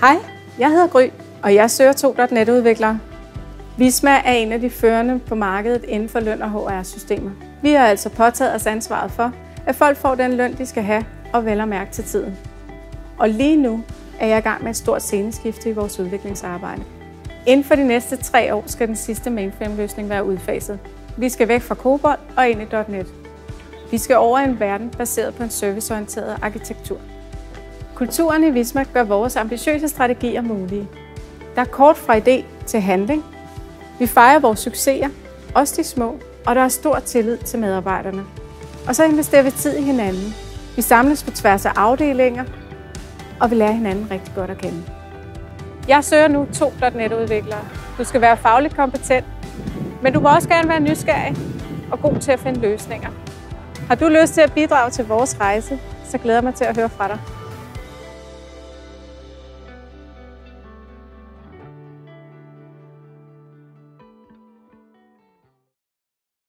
Hej, jeg hedder Gry, og jeg søger 2.net-udviklere. Visma er en af de førende på markedet inden for løn og HR-systemer. Vi har altså påtaget os ansvaret for, at folk får den løn, de skal have, og vel og mærke til tiden. Og lige nu er jeg i gang med et stort sceneskifte i vores udviklingsarbejde. Inden for de næste tre år skal den sidste mainframe-løsning være udfaset. Vi skal væk fra COBOL og ind i .NET. Vi skal over i en verden baseret på en serviceorienteret arkitektur. Kulturen i Visma gør vores ambitiøse strategier mulige. Der er kort fra idé til handling. Vi fejrer vores succeser, også de små, og der er stor tillid til medarbejderne. Og så investerer vi tid i hinanden. Vi samles på tværs af afdelinger, og vi lærer hinanden rigtig godt at kende. Jeg søger nu to .NET-udviklere. Du skal være fagligt kompetent, men du må også gerne være nysgerrig og god til at finde løsninger. Har du lyst til at bidrage til vores rejse, så glæder jeg mig til at høre fra dig.